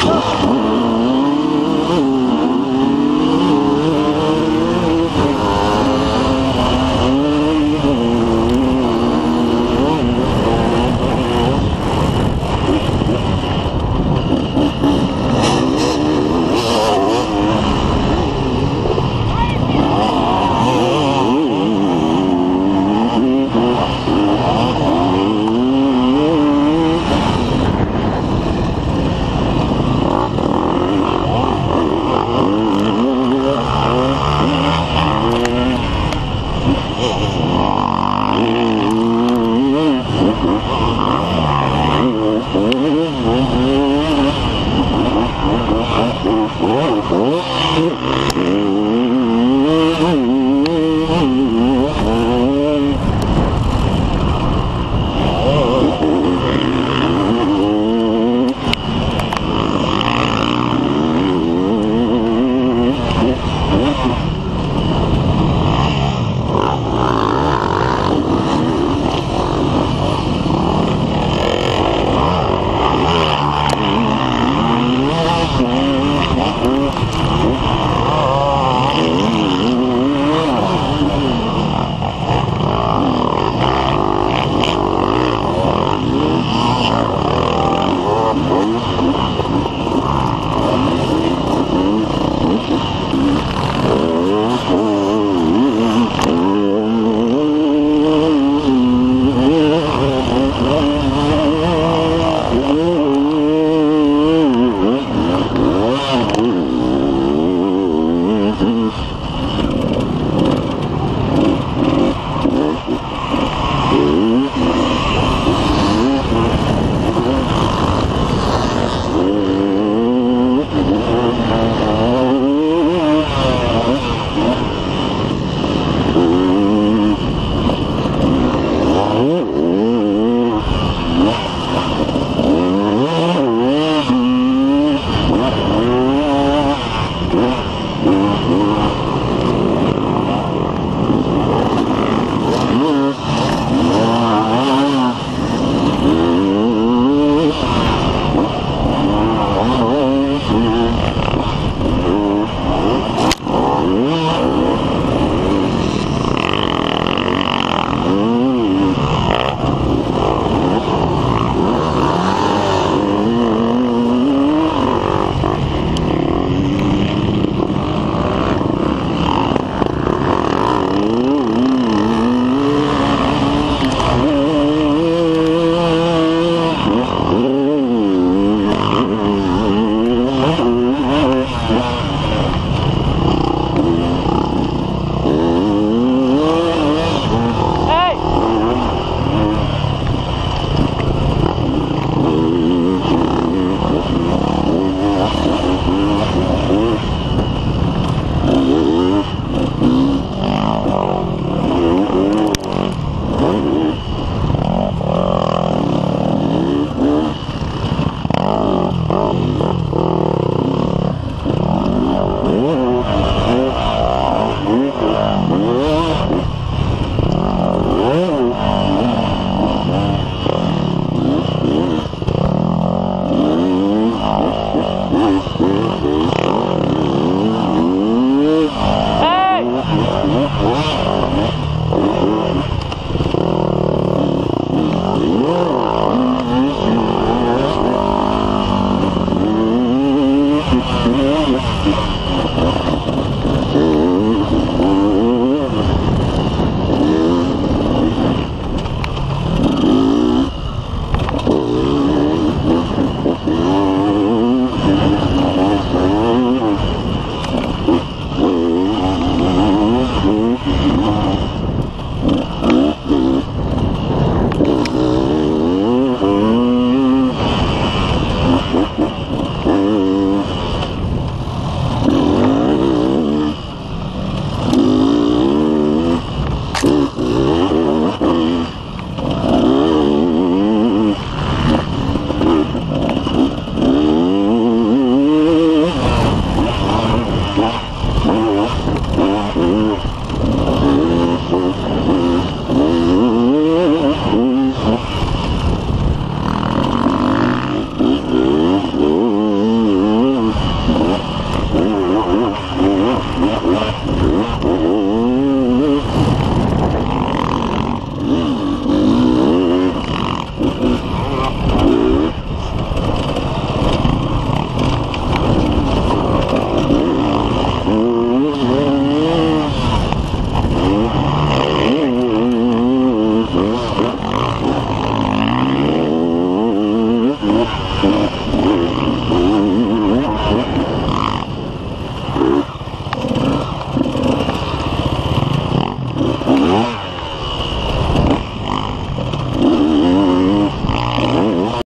Oh. Oh. Mm-hmm.